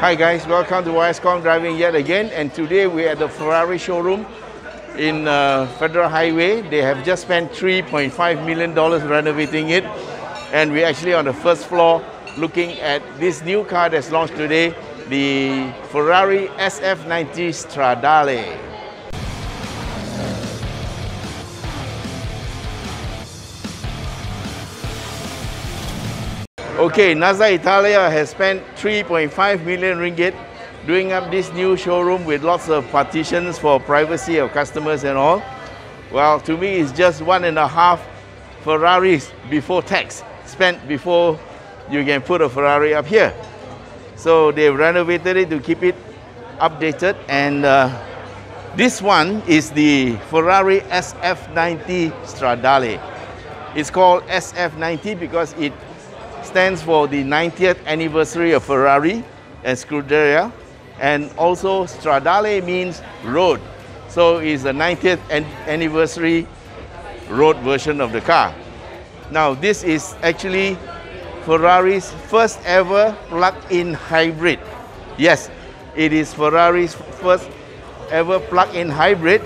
Hi guys, welcome to YS Khong Driving yet again and today we're at the Ferrari showroom in uh, Federal Highway. They have just spent $3.5 million renovating it and we're actually on the first floor looking at this new car that's launched today, the Ferrari SF90 Stradale. Okay, Naza Italia has spent 3.5 million ringgit doing up this new showroom with lots of partitions for privacy of customers and all. Well, to me, it's just one and a half Ferraris before tax spent before you can put a Ferrari up here. So they've renovated it to keep it updated and uh, this one is the Ferrari SF90 Stradale. It's called SF90 because it stands for the 90th anniversary of Ferrari and Scuderia. And also Stradale means road. So it's the 90th anniversary road version of the car. Now this is actually Ferrari's first ever plug-in hybrid. Yes, it is Ferrari's first ever plug-in hybrid.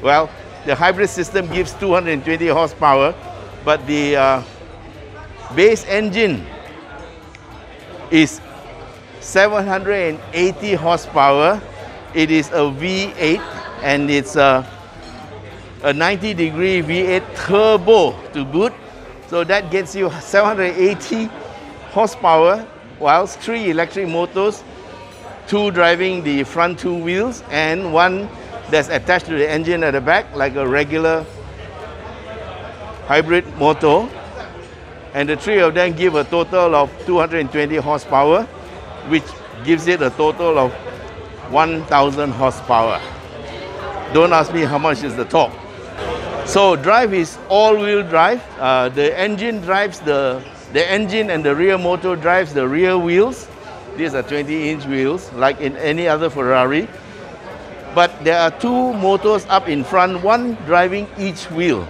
Well, the hybrid system gives 220 horsepower, but the uh, base engine is 780 horsepower. It is a V8 and it's a, a 90 degree V8 turbo to boot. So that gets you 780 horsepower whilst three electric motors, two driving the front two wheels and one that's attached to the engine at the back like a regular hybrid motor and the three of them give a total of 220 horsepower, which gives it a total of 1000 horsepower. Don't ask me how much is the torque. So drive is all-wheel drive. Uh, the engine drives the, the engine and the rear motor drives the rear wheels. These are 20-inch wheels, like in any other Ferrari. But there are two motors up in front, one driving each wheel.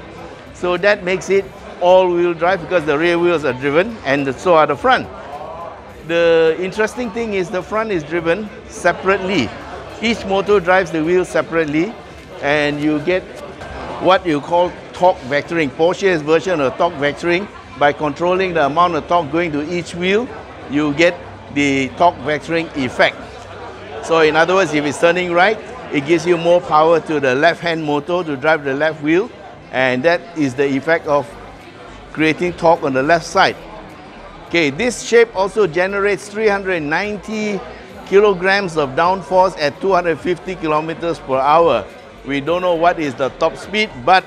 So that makes it all-wheel drive because the rear wheels are driven and so are the front. The interesting thing is the front is driven separately. Each motor drives the wheel separately and you get what you call torque vectoring. Porsche's version of torque vectoring. By controlling the amount of torque going to each wheel, you get the torque vectoring effect. So in other words, if it's turning right, it gives you more power to the left-hand motor to drive the left wheel and that is the effect of creating torque on the left side. Okay, this shape also generates 390 kilograms of downforce at 250 kilometers per hour. We don't know what is the top speed, but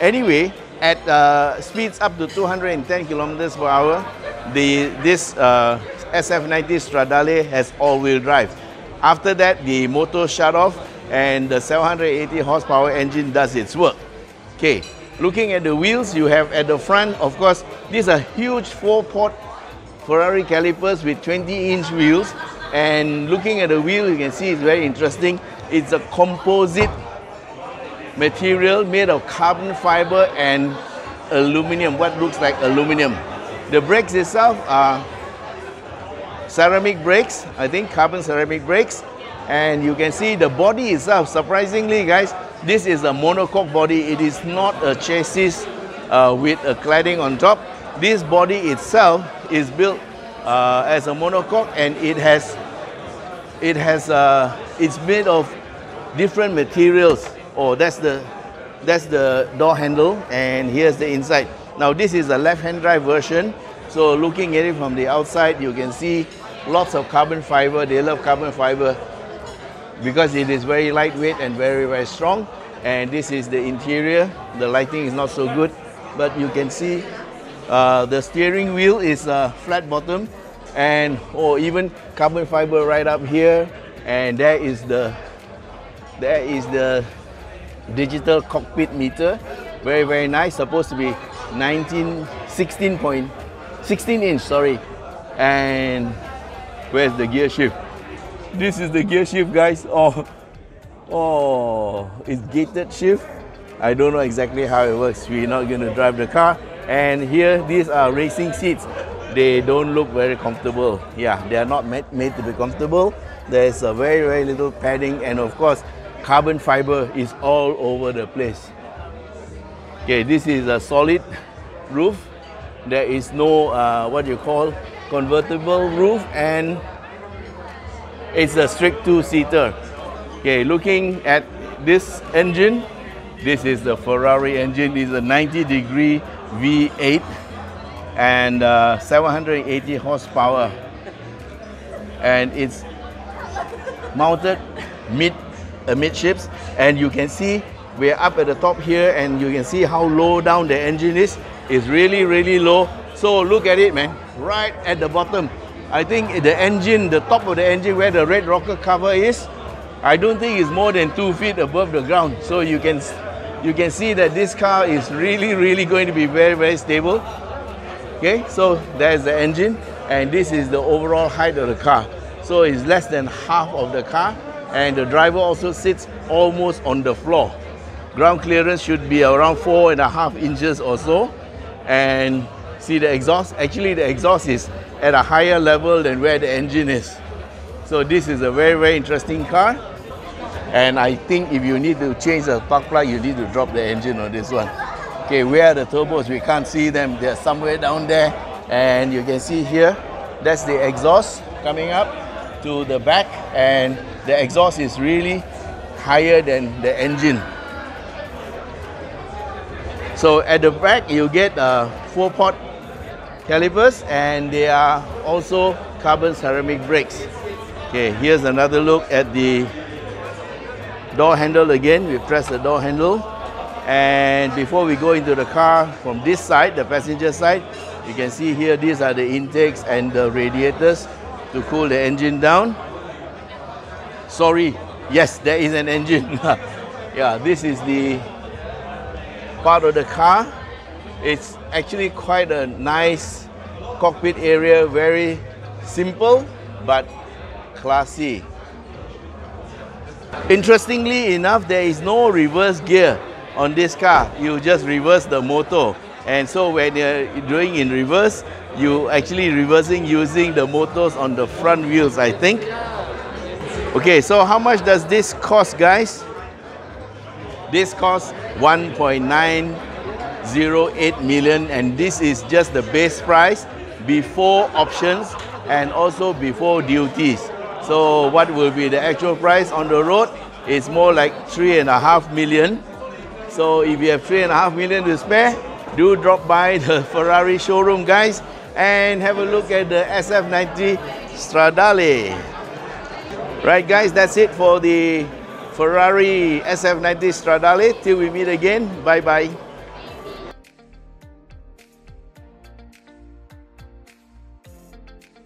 anyway, at uh, speeds up to 210 kilometers per hour, the, this uh, SF90 Stradale has all-wheel drive. After that, the motor shut off and the 780 horsepower engine does its work. Okay, Looking at the wheels you have at the front, of course, these are huge four-pot Ferrari calipers with 20-inch wheels. And looking at the wheel, you can see it's very interesting. It's a composite material made of carbon fiber and aluminum, what looks like aluminum. The brakes itself are ceramic brakes, I think carbon ceramic brakes. And you can see the body itself, surprisingly guys, this is a monocoque body. It is not a chassis uh, with a cladding on top. This body itself is built uh, as a monocoque and it has, it has, uh, it's made of different materials. Oh, that's the, that's the door handle and here's the inside. Now this is a left-hand drive version. So looking at it from the outside, you can see lots of carbon fiber. They love carbon fiber because it is very lightweight and very, very strong. And this is the interior. The lighting is not so good, but you can see uh, the steering wheel is uh, flat bottom and or oh, even carbon fiber right up here. And there is the there is the digital cockpit meter. Very, very nice. Supposed to be 19, 16 point, 16 inch, sorry. And where's the gear shift? This is the gear shift, guys. Oh, oh, it's gated shift. I don't know exactly how it works. We're not going to drive the car. And here, these are racing seats. they don't look very comfortable. Yeah, they are not made, made to be comfortable. There's a very, very little padding and of course, carbon fiber is all over the place. Okay, this is a solid roof. There is no, uh, what you call, convertible roof and it's a strict two-seater. Okay, looking at this engine, this is the Ferrari engine. It's a 90 degree V8 and uh, 780 horsepower. And it's mounted mid uh, midships and you can see we're up at the top here and you can see how low down the engine is. It's really, really low. So look at it, man. Right at the bottom. I think the engine, the top of the engine where the red rocker cover is, I don't think it's more than two feet above the ground. So you can, you can see that this car is really, really going to be very, very stable. Okay, so there's the engine and this is the overall height of the car. So it's less than half of the car and the driver also sits almost on the floor. Ground clearance should be around four and a half inches or so. And see the exhaust? Actually the exhaust is at a higher level than where the engine is. So this is a very, very interesting car. And I think if you need to change the spark plug, you need to drop the engine on this one. Okay, where are the turbos? We can't see them. They're somewhere down there. And you can see here, that's the exhaust coming up to the back. And the exhaust is really higher than the engine. So at the back, you get a four pot calipers and they are also carbon ceramic brakes. Okay, here's another look at the door handle again. We press the door handle. And before we go into the car from this side, the passenger side, you can see here these are the intakes and the radiators to cool the engine down. Sorry, yes, there is an engine. yeah, this is the part of the car. It's actually quite a nice cockpit area, very simple but classy. Interestingly enough, there is no reverse gear on this car. You just reverse the motor. And so when you're doing in reverse, you actually reversing using the motors on the front wheels, I think. Okay, so how much does this cost, guys? This costs 1.908 million and this is just the base price before options and also before duties. So what will be the actual price on the road? It's more like three and a half million. So if you have three and a half million to spare, do drop by the Ferrari showroom, guys, and have a look at the SF90 Stradale. Right, guys, that's it for the Ferrari SF90 Stradale. Till we meet again, bye-bye.